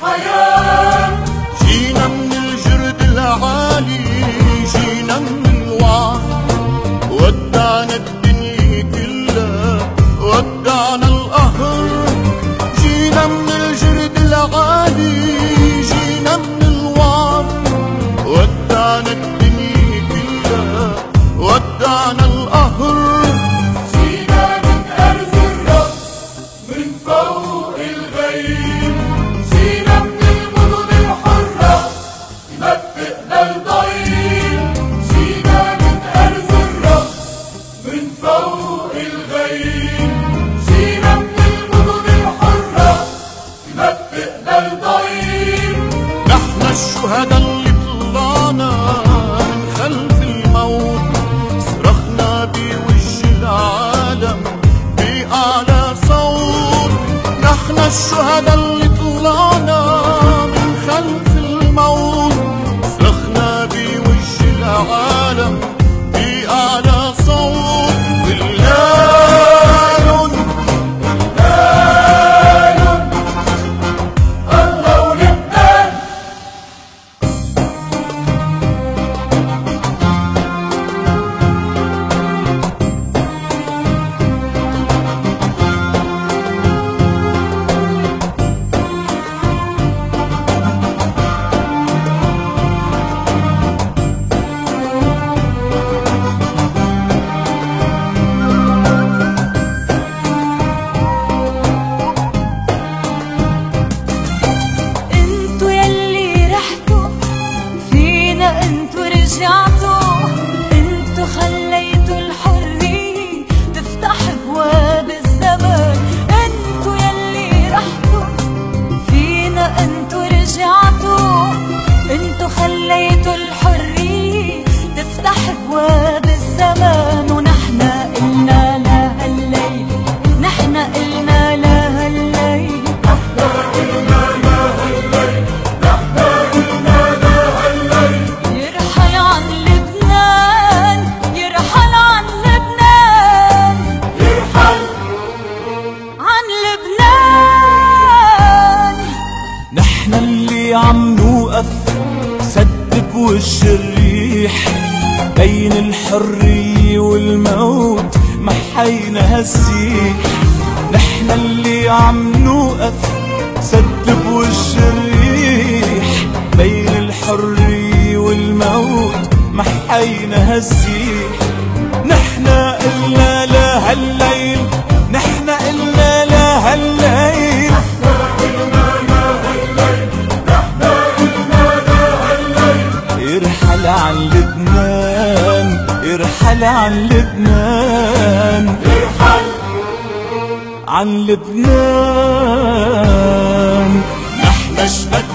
화이팅! الشهداء اللي طلعنا من خلف الموت صرخنا بوجه العالم بأعلى صوت. نحن الشهداء عم نوقف سد بوش الريح. بين الحرية والموت ما حينا هالسيح. نحن اللي عم نوقف سد بوش الريح. بين الحرية والموت ما حينا هالسيح. نحن قلنا لا هالليل نحن قلنا لا ارحل عن لبنان. ارحل عن لبنان. نحن شبك